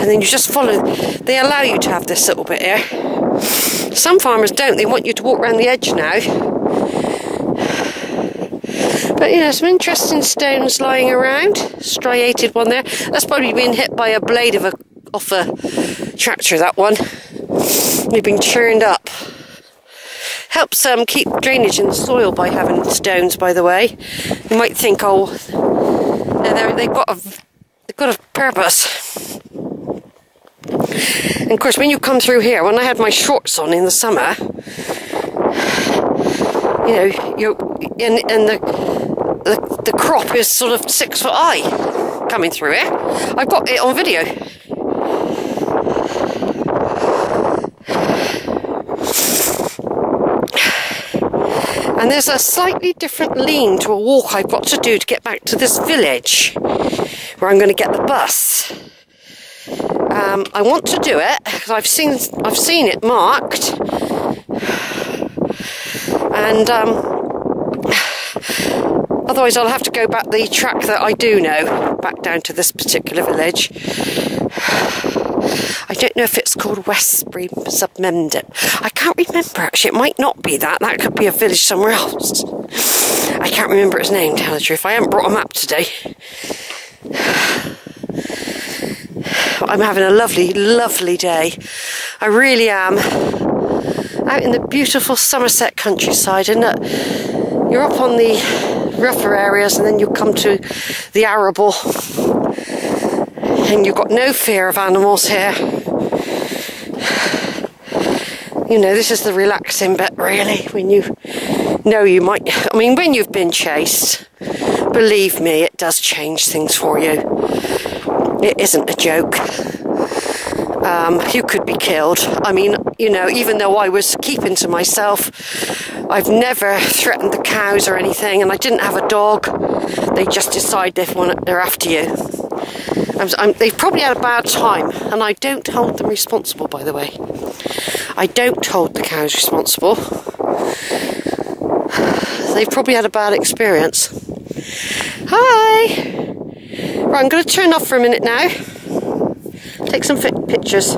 and then you just follow. They allow you to have this little bit here. Some farmers don't. They want you to walk around the edge now. But you know, some interesting stones lying around. Striated one there. That's probably been hit by a blade of a off a tractor. That one. They've been churned up. Helps um, keep drainage in the soil by having stones. By the way, you might think, oh, they've got a they've got a purpose. And of course, when you come through here, when I had my shorts on in the summer, you know, you and and the, the the crop is sort of six foot high coming through here. I've got it on video. And there's a slightly different lean to a walk I've got to do to get back to this village where I'm going to get the bus. Um, I want to do it because I've seen I've seen it marked, and um, otherwise I'll have to go back the track that I do know back down to this particular village. I don't know if it's called Westbury Sub Mendip. I can't remember actually. It might not be that. That could be a village somewhere else. I can't remember its name, tell the truth. I haven't brought a map today. I'm having a lovely, lovely day. I really am. Out in the beautiful Somerset countryside, and you're up on the rougher areas, and then you come to the arable, and you've got no fear of animals here. You know, this is the relaxing bit, really, when you know you might. I mean, when you've been chased, believe me, it does change things for you. It isn't a joke. Um, you could be killed. I mean, you know, even though I was keeping to myself, I've never threatened the cows or anything, and I didn't have a dog. They just decide they want, they're after you. I'm, I'm, they've probably had a bad time, and I don't hold them responsible, by the way. I don't hold the cows responsible. They've probably had a bad experience. Hi! Right, I'm going to turn off for a minute now. Take some pictures.